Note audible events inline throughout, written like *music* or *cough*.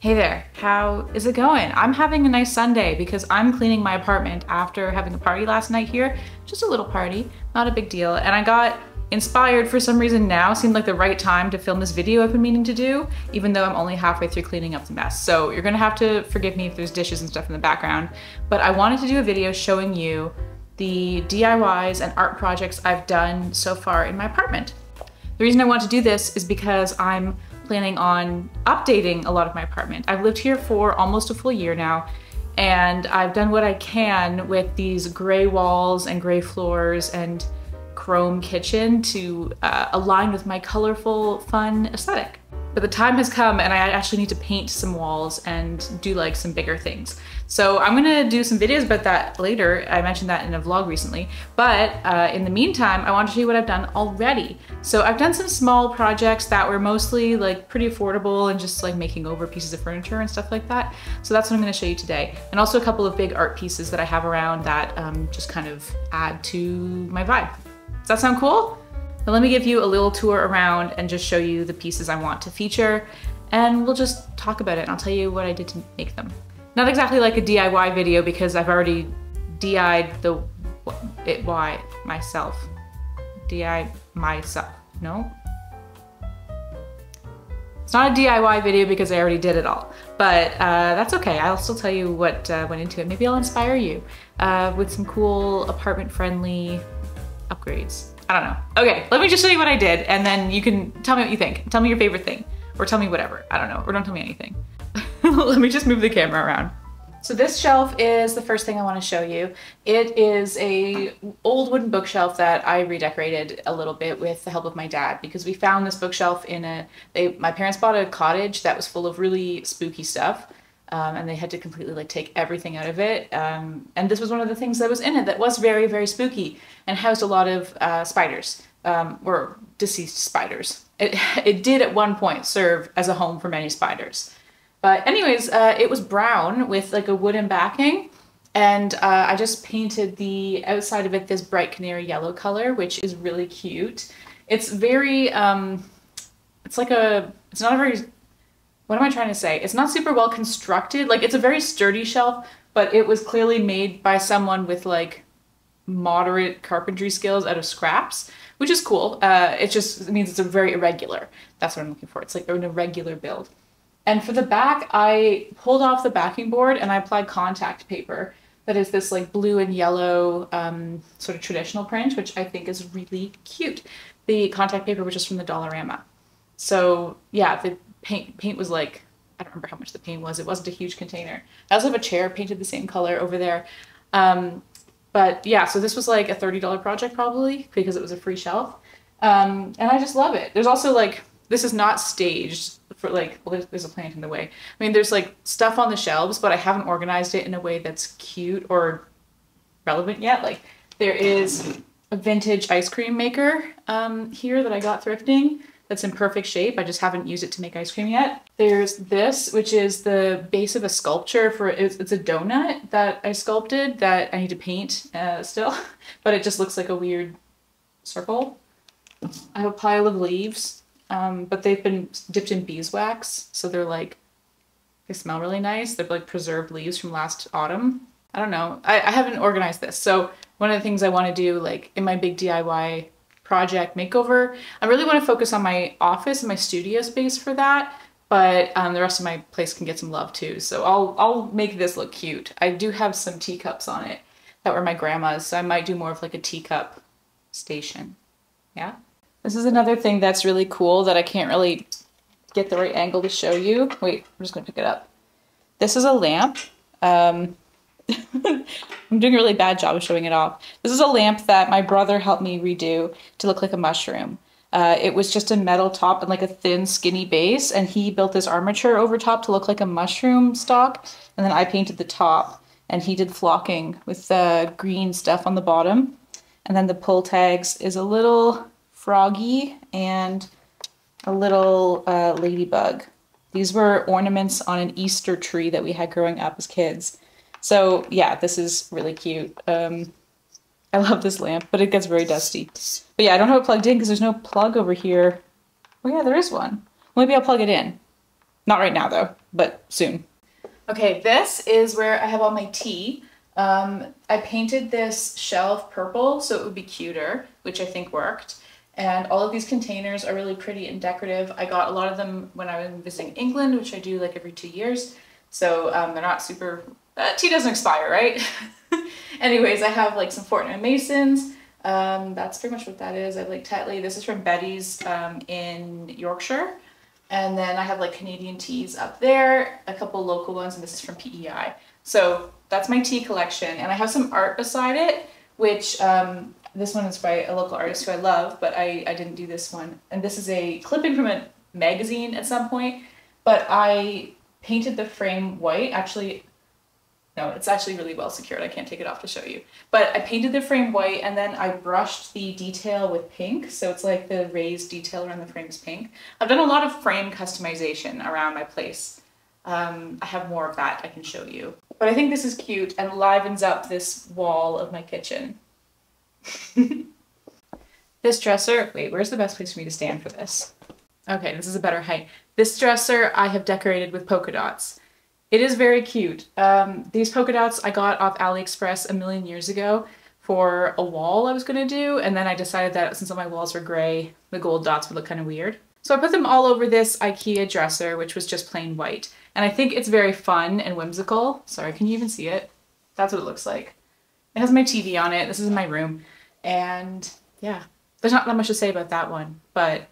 Hey there, how is it going? I'm having a nice Sunday because I'm cleaning my apartment after having a party last night here. Just a little party, not a big deal. And I got inspired for some reason now, seemed like the right time to film this video I've been meaning to do, even though I'm only halfway through cleaning up the mess. So you're gonna have to forgive me if there's dishes and stuff in the background. But I wanted to do a video showing you the DIYs and art projects I've done so far in my apartment. The reason I want to do this is because I'm planning on updating a lot of my apartment. I've lived here for almost a full year now, and I've done what I can with these gray walls and gray floors and chrome kitchen to uh, align with my colorful, fun aesthetic. But the time has come and I actually need to paint some walls and do like some bigger things. So I'm gonna do some videos about that later. I mentioned that in a vlog recently. But uh, in the meantime, I want to show you what I've done already. So I've done some small projects that were mostly like pretty affordable and just like making over pieces of furniture and stuff like that. So that's what I'm gonna show you today. And also a couple of big art pieces that I have around that um, just kind of add to my vibe. Does that sound cool? But let me give you a little tour around and just show you the pieces I want to feature and we'll just talk about it and I'll tell you what I did to make them. Not exactly like a DIY video because I've already DI'd the it why myself. DI myself, no? It's not a DIY video because I already did it all, but uh, that's okay. I'll still tell you what uh, went into it. Maybe I'll inspire you uh, with some cool apartment friendly upgrades. I don't know. Okay, let me just show you what I did and then you can tell me what you think. Tell me your favorite thing or tell me whatever. I don't know, or don't tell me anything. *laughs* let me just move the camera around. So this shelf is the first thing I want to show you. It is a old wooden bookshelf that I redecorated a little bit with the help of my dad because we found this bookshelf in a, they, my parents bought a cottage that was full of really spooky stuff. Um, and they had to completely like take everything out of it. Um, and this was one of the things that was in it that was very, very spooky and housed a lot of uh, spiders um, or deceased spiders. It, *laughs* it did at one point serve as a home for many spiders. But anyways, uh, it was brown with like a wooden backing. And uh, I just painted the outside of it this bright canary yellow color, which is really cute. It's very, um, it's like a, it's not a very what am I trying to say? It's not super well constructed. Like it's a very sturdy shelf, but it was clearly made by someone with like moderate carpentry skills out of scraps, which is cool. Uh, it just means it's a very irregular. That's what I'm looking for. It's like an irregular build. And for the back, I pulled off the backing board and I applied contact paper that is this like blue and yellow um, sort of traditional print, which I think is really cute. The contact paper which is from the Dollarama. So yeah, the paint paint was like I don't remember how much the paint was. It wasn't a huge container. I also have a chair painted the same color over there. Um, but yeah, so this was like a $30 project probably because it was a free shelf. Um, and I just love it. There's also like, this is not staged for like, there's, there's a plant in the way. I mean, there's like stuff on the shelves, but I haven't organized it in a way that's cute or relevant yet. Like there is a vintage ice cream maker um, here that I got thrifting that's in perfect shape. I just haven't used it to make ice cream yet. There's this, which is the base of a sculpture for, it's, it's a donut that I sculpted that I need to paint uh, still, *laughs* but it just looks like a weird circle. I have a pile of leaves, um, but they've been dipped in beeswax, so they're like, they smell really nice. They're like preserved leaves from last autumn. I don't know. I, I haven't organized this. So one of the things I want to do, like in my big DIY project makeover. I really want to focus on my office and my studio space for that, but um, the rest of my place can get some love too. So I'll, I'll make this look cute. I do have some teacups on it that were my grandma's, so I might do more of like a teacup station. Yeah. This is another thing that's really cool that I can't really get the right angle to show you. Wait, I'm just gonna pick it up. This is a lamp. Um, *laughs* I'm doing a really bad job of showing it off. This is a lamp that my brother helped me redo to look like a mushroom. Uh, it was just a metal top and like a thin, skinny base, and he built this armature over top to look like a mushroom stalk. And then I painted the top, and he did flocking with the green stuff on the bottom. And then the pull tags is a little froggy and a little uh, ladybug. These were ornaments on an Easter tree that we had growing up as kids. So yeah, this is really cute. Um, I love this lamp, but it gets very dusty. But yeah, I don't have it plugged in because there's no plug over here. Oh yeah, there is one. Maybe I'll plug it in. Not right now though, but soon. Okay, this is where I have all my tea. Um, I painted this shelf purple so it would be cuter, which I think worked. And all of these containers are really pretty and decorative. I got a lot of them when I was visiting England, which I do like every two years. So um, they're not super, uh, tea doesn't expire, right? *laughs* Anyways, I have like some Fortnum Masons. Um, that's pretty much what that is. I like Tetley. This is from Betty's um, in Yorkshire. And then I have like Canadian teas up there, a couple local ones, and this is from PEI. So that's my tea collection. And I have some art beside it, which um, this one is by a local artist who I love, but I, I didn't do this one. And this is a clipping from a magazine at some point, but I painted the frame white. Actually, no, it's actually really well secured. I can't take it off to show you. But I painted the frame white and then I brushed the detail with pink. So it's like the raised detail around the frame is pink. I've done a lot of frame customization around my place. Um, I have more of that I can show you. But I think this is cute and livens up this wall of my kitchen. *laughs* this dresser, wait, where's the best place for me to stand for this? Okay, this is a better height. This dresser I have decorated with polka dots. It is very cute. Um, these polka dots I got off AliExpress a million years ago for a wall I was gonna do, and then I decided that since all my walls were gray, the gold dots would look kind of weird. So I put them all over this IKEA dresser, which was just plain white. And I think it's very fun and whimsical. Sorry, can you even see it? That's what it looks like. It has my TV on it. This is in my room. And yeah, there's not that much to say about that one, but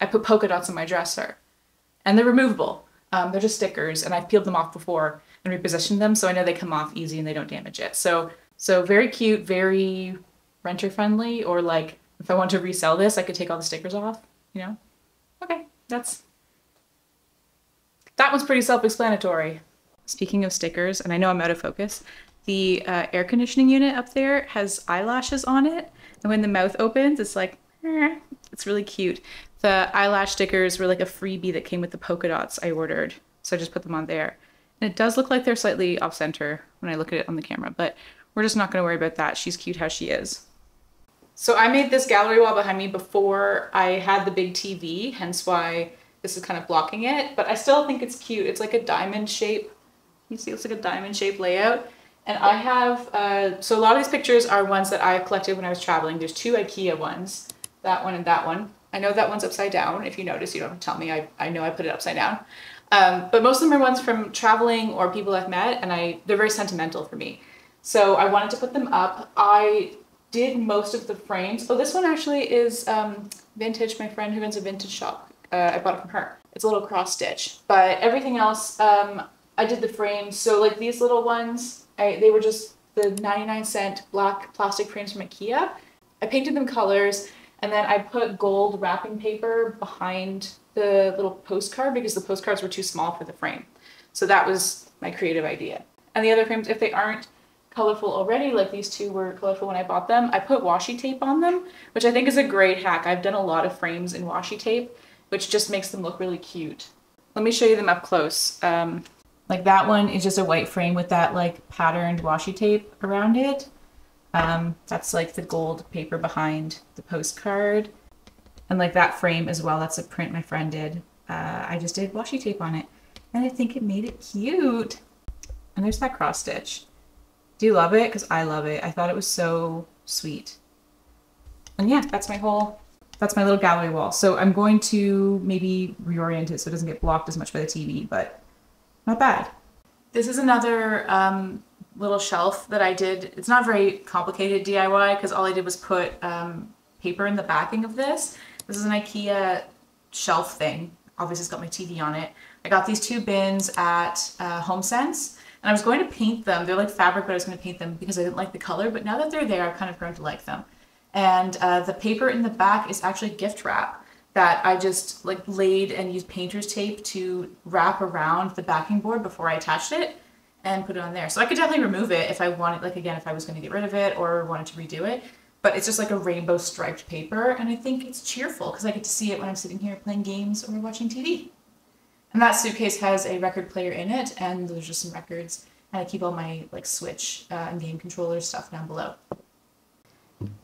I put polka dots on my dresser. And they're removable. Um, they're just stickers, and I've peeled them off before and repositioned them, so I know they come off easy and they don't damage it. So, so very cute, very renter friendly. Or like, if I want to resell this, I could take all the stickers off. You know? Okay, that's that one's pretty self-explanatory. Speaking of stickers, and I know I'm out of focus, the uh, air conditioning unit up there has eyelashes on it, and when the mouth opens, it's like, eh, it's really cute. The eyelash stickers were like a freebie that came with the polka dots I ordered. So I just put them on there. And it does look like they're slightly off center when I look at it on the camera, but we're just not gonna worry about that. She's cute how she is. So I made this gallery wall behind me before I had the big TV, hence why this is kind of blocking it, but I still think it's cute. It's like a diamond shape. You see, it's like a diamond shape layout. And I have, uh, so a lot of these pictures are ones that I collected when I was traveling. There's two Ikea ones, that one and that one. I know that one's upside down. If you notice, you don't have to tell me. I, I know I put it upside down. Um, but most of them are ones from traveling or people I've met, and I they're very sentimental for me. So I wanted to put them up. I did most of the frames. Oh, this one actually is um, vintage. My friend who runs a vintage shop, uh, I bought it from her. It's a little cross stitch, but everything else, um, I did the frames. So like these little ones, I, they were just the 99 cent black plastic frames from Ikea. I painted them colors and then I put gold wrapping paper behind the little postcard because the postcards were too small for the frame. So that was my creative idea. And the other frames, if they aren't colorful already, like these two were colorful when I bought them, I put washi tape on them, which I think is a great hack. I've done a lot of frames in washi tape, which just makes them look really cute. Let me show you them up close. Um, like that one is just a white frame with that like patterned washi tape around it. Um, that's like the gold paper behind the postcard. And like that frame as well, that's a print my friend did. Uh, I just did washi tape on it. And I think it made it cute. And there's that cross stitch. Do you love it? Because I love it. I thought it was so sweet. And yeah, that's my whole, that's my little gallery wall. So I'm going to maybe reorient it so it doesn't get blocked as much by the TV, but not bad. This is another um, little shelf that I did. It's not very complicated DIY because all I did was put um, paper in the backing of this. This is an IKEA shelf thing. Obviously it's got my TV on it. I got these two bins at uh, HomeSense and I was going to paint them. They're like fabric, but I was going to paint them because I didn't like the color. But now that they're there, I've kind of grown to like them. And uh, the paper in the back is actually gift wrap that I just like laid and used painter's tape to wrap around the backing board before I attached it and put it on there. So I could definitely remove it if I wanted, like again, if I was going to get rid of it or wanted to redo it. But it's just like a rainbow striped paper, and I think it's cheerful because I get to see it when I'm sitting here playing games or watching TV. And that suitcase has a record player in it, and there's just some records. And I keep all my like Switch uh, and game controller stuff down below.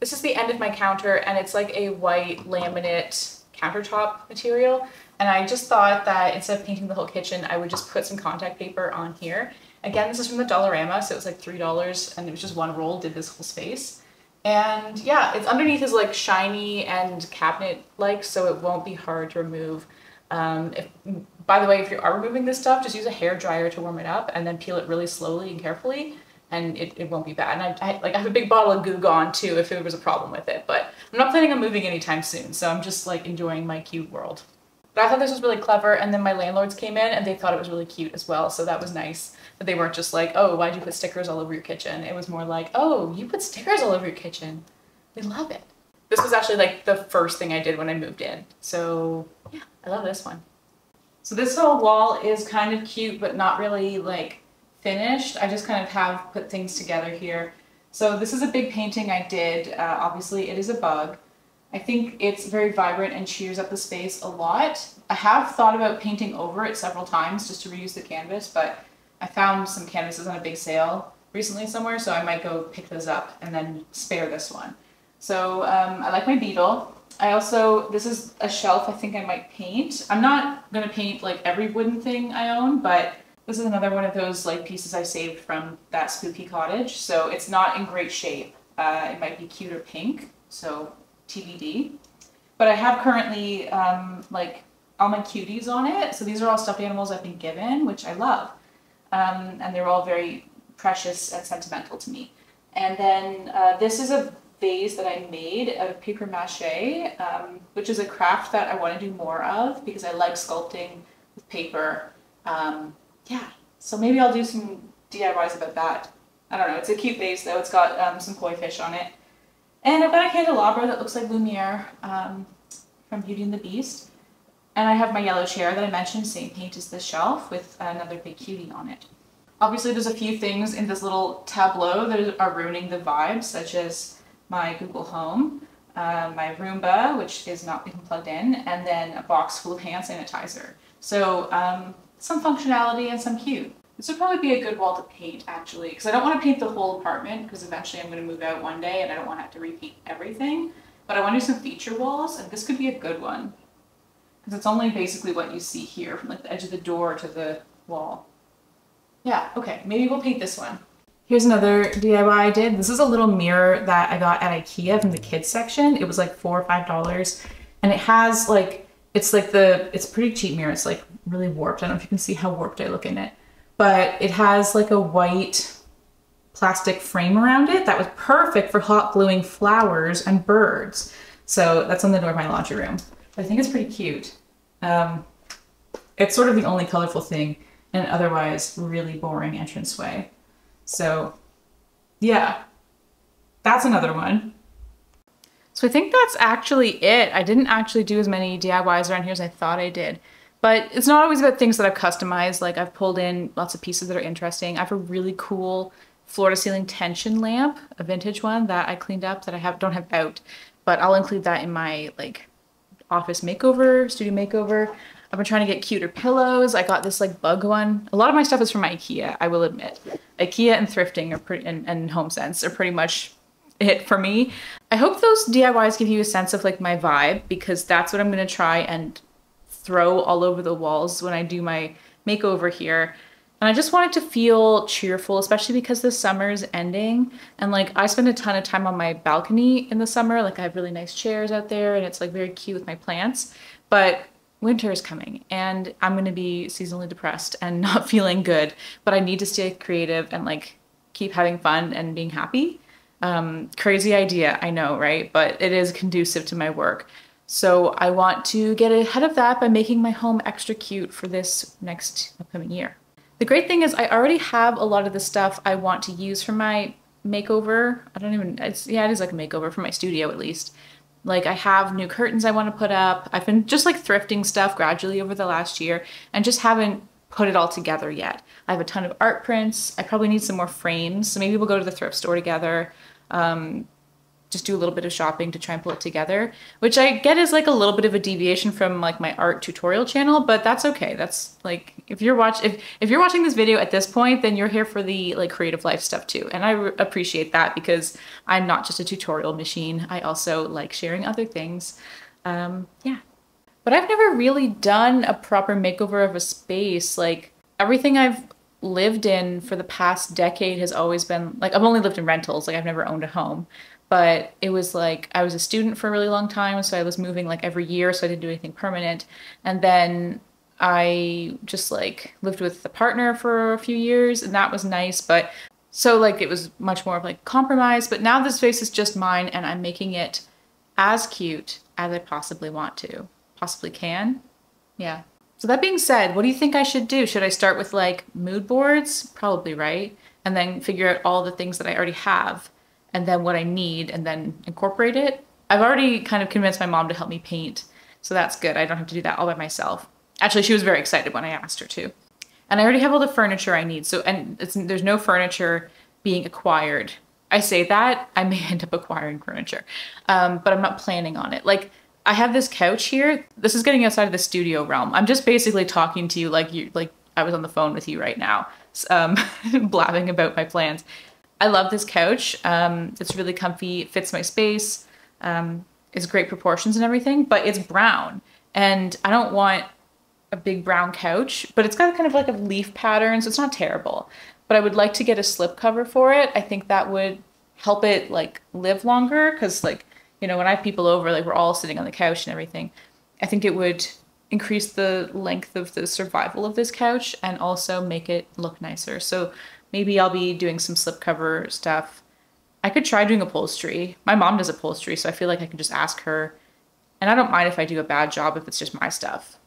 This is the end of my counter, and it's like a white laminate countertop material. And I just thought that instead of painting the whole kitchen, I would just put some contact paper on here. Again, this is from the Dollarama, so it was like $3 and it was just one roll, did this whole space. And yeah, it's underneath is like shiny and cabinet-like, so it won't be hard to remove. Um, if, by the way, if you are removing this stuff, just use a hair dryer to warm it up and then peel it really slowly and carefully and it, it won't be bad. And I, I, like I have a big bottle of Goo Gone too if there was a problem with it, but I'm not planning on moving anytime soon, so I'm just like enjoying my cute world. But I thought this was really clever, and then my landlords came in and they thought it was really cute as well, so that was nice. That they weren't just like, oh, why'd you put stickers all over your kitchen? It was more like, oh, you put stickers all over your kitchen. We love it. This was actually like the first thing I did when I moved in. So yeah, I love this one. So this whole wall is kind of cute, but not really like finished. I just kind of have put things together here. So this is a big painting I did. Uh, obviously it is a bug. I think it's very vibrant and cheers up the space a lot. I have thought about painting over it several times just to reuse the canvas, but I found some canvases on a big sale recently somewhere, so I might go pick those up and then spare this one. So um, I like my beetle. I also, this is a shelf I think I might paint. I'm not gonna paint like every wooden thing I own, but this is another one of those like pieces I saved from that spooky cottage. So it's not in great shape. Uh, it might be cute or pink, so TBD. But I have currently um, like all my cuties on it. So these are all stuffed animals I've been given, which I love. Um, and they're all very precious and sentimental to me. And then uh, this is a vase that I made of paper mache, um, which is a craft that I want to do more of because I like sculpting with paper. Um, yeah, so maybe I'll do some DIYs about that. I don't know, it's a cute vase though. It's got um, some koi fish on it. And I've got a candelabra that looks like Lumiere um, from Beauty and the Beast. And I have my yellow chair that I mentioned, same paint as the shelf with another big cutie on it. Obviously there's a few things in this little tableau that are ruining the vibe, such as my Google Home, uh, my Roomba, which is not even plugged in, and then a box full of hand sanitizer. So um, some functionality and some cute. This would probably be a good wall to paint actually, because I don't want to paint the whole apartment because eventually I'm going to move out one day and I don't want to have to repaint everything. But I want to do some feature walls and this could be a good one. Because it's only basically what you see here from like the edge of the door to the wall. Yeah, okay, maybe we'll paint this one. Here's another DIY I did. This is a little mirror that I got at Ikea from the kids section. It was like four or five dollars. And it has like, it's like the, it's pretty cheap mirror. It's like really warped. I don't know if you can see how warped I look in it. But it has like a white plastic frame around it that was perfect for hot gluing flowers and birds. So that's on the door of my laundry room. I think it's pretty cute. Um, it's sort of the only colorful thing in an otherwise really boring entranceway. So yeah, that's another one. So I think that's actually it. I didn't actually do as many DIYs around here as I thought I did. But it's not always about things that I've customized. Like I've pulled in lots of pieces that are interesting. I have a really cool floor to ceiling tension lamp, a vintage one that I cleaned up that I have don't have out, but I'll include that in my like office makeover, studio makeover. I've been trying to get cuter pillows. I got this like bug one. A lot of my stuff is from IKEA, I will admit. IKEA and thrifting are pretty and, and HomeSense are pretty much it for me. I hope those DIYs give you a sense of like my vibe because that's what I'm gonna try and throw all over the walls when I do my makeover here. And I just want it to feel cheerful, especially because the summer is ending. And like I spend a ton of time on my balcony in the summer. Like I have really nice chairs out there and it's like very cute with my plants. But winter is coming and I'm going to be seasonally depressed and *laughs* not feeling good. But I need to stay creative and like keep having fun and being happy. Um, crazy idea, I know, right? But it is conducive to my work. So I want to get ahead of that by making my home extra cute for this next upcoming year. The great thing is I already have a lot of the stuff I want to use for my makeover. I don't even, it's, yeah, it is like a makeover for my studio at least. Like I have new curtains I want to put up. I've been just like thrifting stuff gradually over the last year and just haven't put it all together yet. I have a ton of art prints. I probably need some more frames. So maybe we'll go to the thrift store together. Um, just do a little bit of shopping to try and pull it together, which I get is like a little bit of a deviation from like my art tutorial channel, but that's okay. That's like if you're watch if if you're watching this video at this point, then you're here for the like creative life stuff too, and I appreciate that because I'm not just a tutorial machine. I also like sharing other things. Um, yeah. But I've never really done a proper makeover of a space. Like everything I've lived in for the past decade has always been like I've only lived in rentals, like I've never owned a home. But it was like I was a student for a really long time, so I was moving like every year, so I didn't do anything permanent. And then I just like lived with a partner for a few years, and that was nice. But so like it was much more of like compromise. But now this space is just mine, and I'm making it as cute as I possibly want to, possibly can. Yeah. So that being said, what do you think I should do? Should I start with like mood boards? Probably, right? And then figure out all the things that I already have and then what I need and then incorporate it. I've already kind of convinced my mom to help me paint. So that's good. I don't have to do that all by myself. Actually, she was very excited when I asked her to. And I already have all the furniture I need. So, and there's no furniture being acquired. I say that, I may *laughs* end up acquiring furniture, um, but I'm not planning on it. Like, I have this couch here. This is getting outside of the studio realm. I'm just basically talking to you like you like I was on the phone with you right now, um, *laughs* blabbing about my plans. I love this couch. Um, it's really comfy. It fits my space. Um, it's great proportions and everything, but it's brown, and I don't want a big brown couch. But it's got kind of like a leaf pattern, so it's not terrible. But I would like to get a slip cover for it. I think that would help it like live longer because like you know, when I have people over, like we're all sitting on the couch and everything, I think it would increase the length of the survival of this couch and also make it look nicer. So maybe I'll be doing some slipcover stuff. I could try doing upholstery. My mom does upholstery, so I feel like I can just ask her. And I don't mind if I do a bad job if it's just my stuff.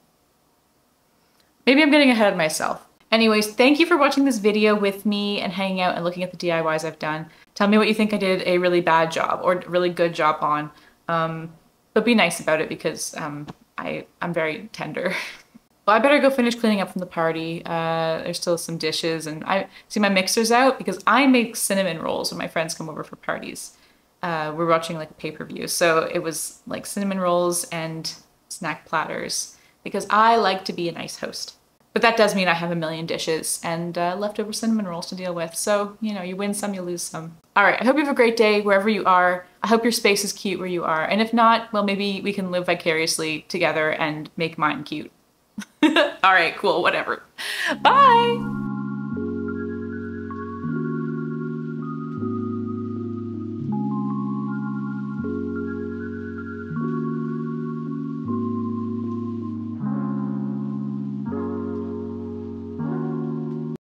Maybe I'm getting ahead of myself. Anyways, thank you for watching this video with me and hanging out and looking at the DIYs I've done. Tell me what you think I did a really bad job or really good job on. Um, but be nice about it because um, I, I'm very tender. *laughs* well, I better go finish cleaning up from the party. Uh, there's still some dishes and I see my mixer's out because I make cinnamon rolls when my friends come over for parties. Uh, we're watching like a pay-per-view. So it was like cinnamon rolls and snack platters because I like to be a nice host. But that does mean I have a million dishes and uh, leftover cinnamon rolls to deal with. So, you know, you win some, you lose some. All right, I hope you have a great day wherever you are. I hope your space is cute where you are. And if not, well, maybe we can live vicariously together and make mine cute. *laughs* All right, cool, whatever. Bye!